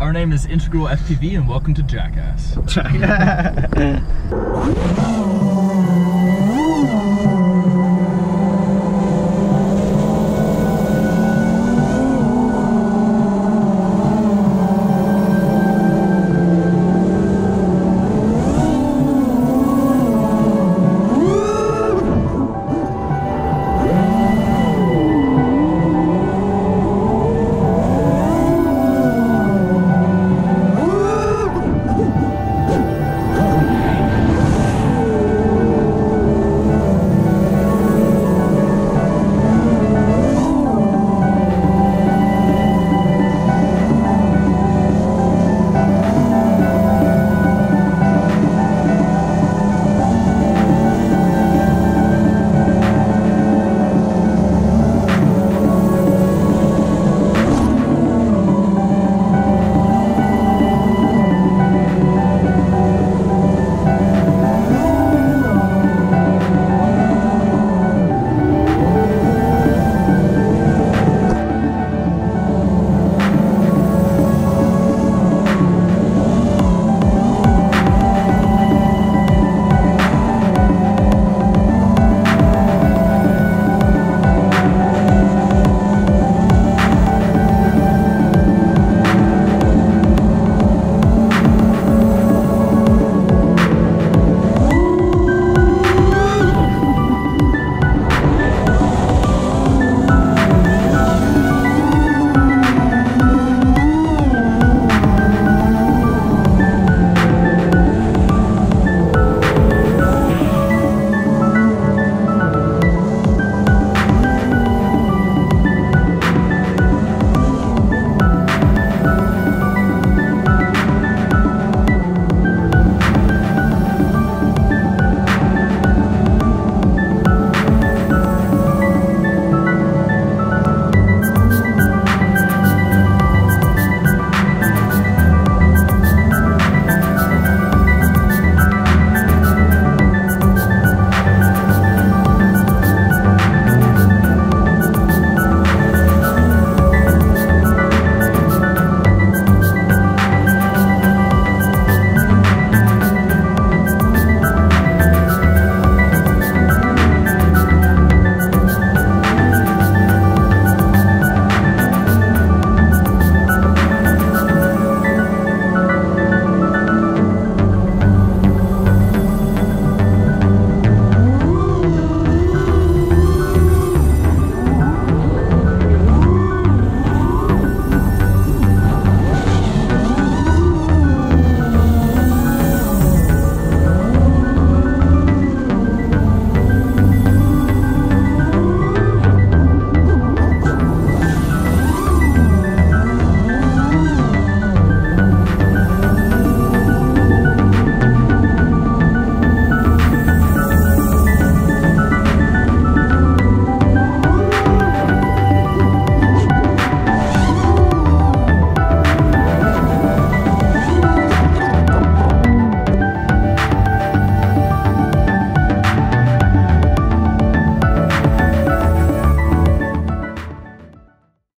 Our name is Integral FPV and welcome to Jackass.